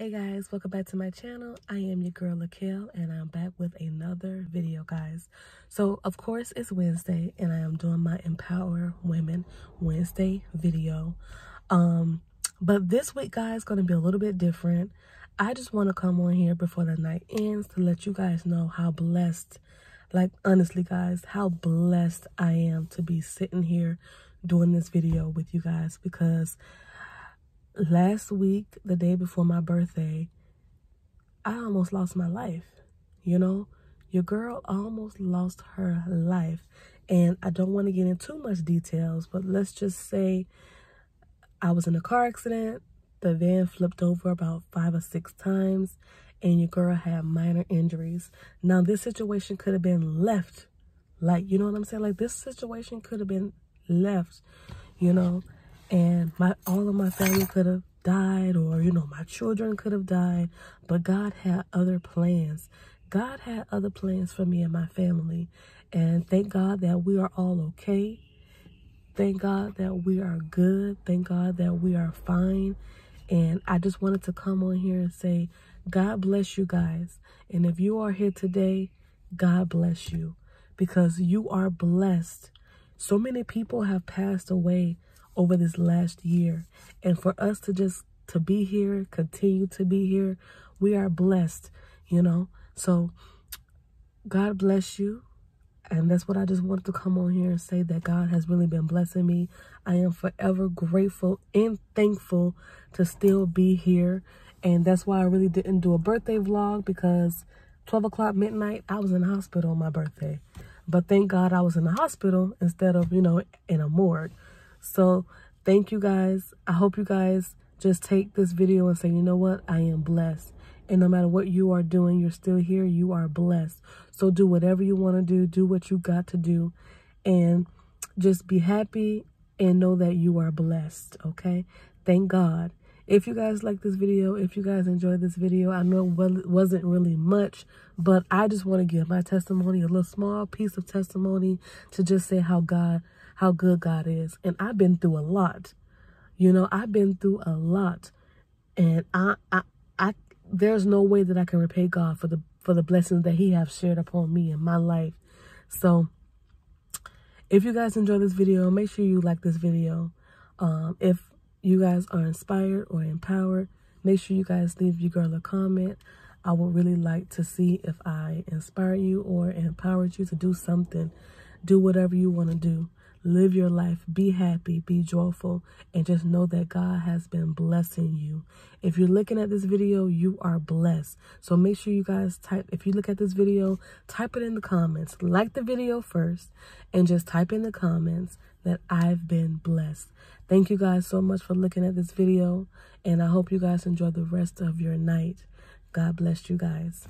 Hey guys, welcome back to my channel. I am your girl Lakale and I'm back with another video guys. So of course it's Wednesday and I am doing my Empower Women Wednesday video. Um, but this week guys gonna be a little bit different. I just want to come on here before the night ends to let you guys know how blessed, like honestly guys, how blessed I am to be sitting here doing this video with you guys because last week, the day before my birthday, I almost lost my life. You know, your girl almost lost her life. And I don't want to get into too much details, but let's just say I was in a car accident. The van flipped over about five or six times, and your girl had minor injuries. Now, this situation could have been left. Like, you know what I'm saying? Like, this situation could have been left, you know? And my all of my family could have died or you know my children could have died but god had other plans. God had other plans for me and my family. And thank god that we are all okay. Thank god that we are good. Thank god that we are fine. And i just wanted to come on here and say god bless you guys. And if you are here today god bless you. Because you are blessed. So many people have passed away over this last year. And for us to just to be here, continue to be here, we are blessed, you know. So God bless you. And that's what I just wanted to come on here and say that God has really been blessing me. I am forever grateful and thankful to still be here. And that's why I really didn't do a birthday vlog because 12 o'clock midnight, I was in hospital on my birthday. But thank God I was in the hospital instead of, you know, in a morgue. So thank you guys. I hope you guys just take this video and say, you know what? I am blessed. And no matter what you are doing, you're still here. You are blessed. So do whatever you want to do. Do what you got to do. And just be happy and know that you are blessed. Okay? Thank God. If you guys like this video, if you guys enjoyed this video, I know it wasn't really much, but I just want to give my testimony, a little small piece of testimony to just say how God how good God is. And I've been through a lot. You know, I've been through a lot. And I I I there's no way that I can repay God for the for the blessings that he has shared upon me in my life. So if you guys enjoy this video, make sure you like this video. Um, if you guys are inspired or empowered, make sure you guys leave your girl a comment. I would really like to see if I inspire you or empowered you to do something. Do whatever you want to do. Live your life. Be happy. Be joyful. And just know that God has been blessing you. If you're looking at this video, you are blessed. So make sure you guys type, if you look at this video, type it in the comments. Like the video first and just type in the comments that I've been blessed. Thank you guys so much for looking at this video. And I hope you guys enjoy the rest of your night. God bless you guys.